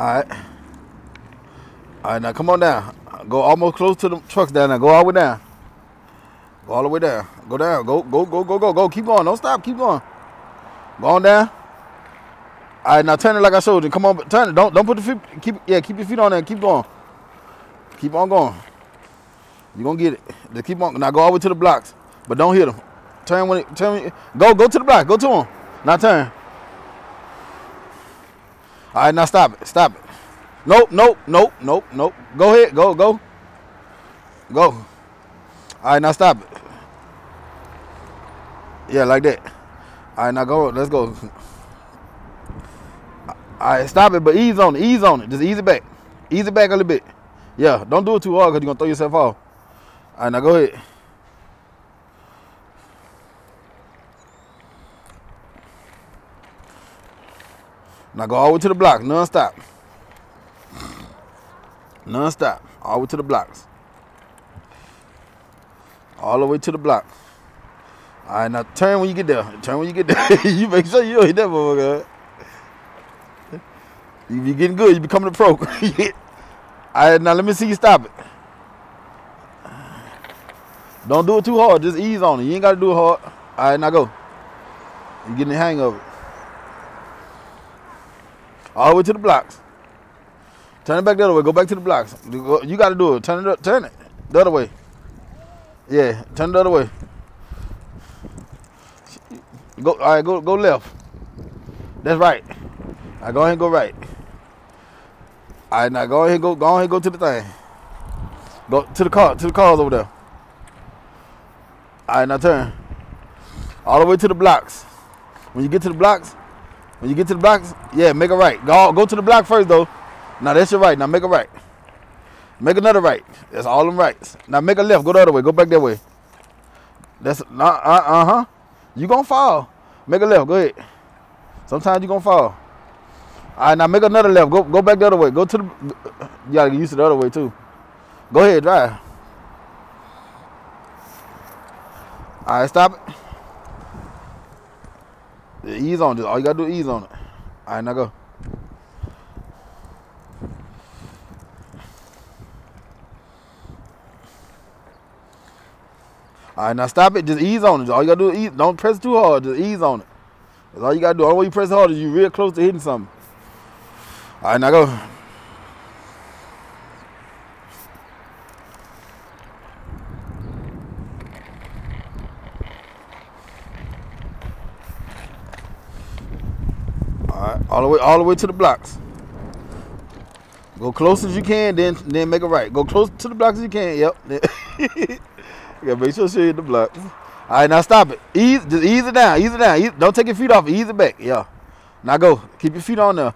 All right. All right, now come on down. Go almost close to the trucks down there. Go all the way down. Go all the way down. Go down. Go, go, go, go, go, go. Keep going. Don't stop. Keep going. Go on down. All right, now turn it like I showed you. Come on, turn it. Don't don't put the feet. Keep yeah, keep your feet on there. Keep going. Keep on going. You're gonna get it. Just keep on. Now go all the way to the blocks, but don't hit them. Turn when it turn. Go go to the block. Go to them. Now turn. All right, now stop it. Stop it. Nope, nope, nope, nope, nope. Go ahead. Go, go. Go. All right, now stop it. Yeah, like that. All right, now go. Let's go. All right, stop it, but ease on it. Ease on it. Just ease it back. Ease it back a little bit. Yeah, don't do it too hard because you're going to throw yourself off. All right, now go ahead. Now go all the way to the block, non-stop. Non-stop, all the way to the blocks. All the way to the block. All right, now turn when you get there. Turn when you get there. you make sure you don't hit that motherfucker. You be getting good. You becoming a pro. all right, now let me see you stop it. Don't do it too hard. Just ease on it. You ain't got to do it hard. All right, now go. You getting the hang of it. All the way to the blocks. Turn it back the other way. Go back to the blocks. You got to do it. Turn it up. Turn it the other way. Yeah, turn the other way. Go. All right, go go left. That's right. All right, go ahead and go right. All right, now go ahead go. Go ahead go to the thing. Go to the car. To the cars over there. All right, now turn. All the way to the blocks. When you get to the blocks, when you get to the blocks, yeah, make a right. Go go to the block first though. Now that's your right. Now make a right. Make another right. That's all them rights. Now make a left. Go the other way. Go back that way. That's uh uh uh huh. You gonna fall. Make a left. Go ahead. Sometimes you gonna fall. All right, now make another left. Go go back the other way. Go to the. You gotta get used to the other way too. Go ahead, drive. All right, stop it. Ease on this. All you gotta do is ease on it. All right, now go. All right, now stop it. Just ease on it. All you gotta do is ease. Don't press too hard. Just ease on it. That's all you gotta do. All you press hard is you real close to hitting something. All right, now go. All right, all the way, all the way to the blocks. Go close as you can, then then make a right. Go close to the blocks as you can. Yep. you gotta make sure you hit the blocks. All right, now stop it. Ease, just ease it down. Ease it down. Ease, don't take your feet off. Ease it back. Yeah. Now go. Keep your feet on there.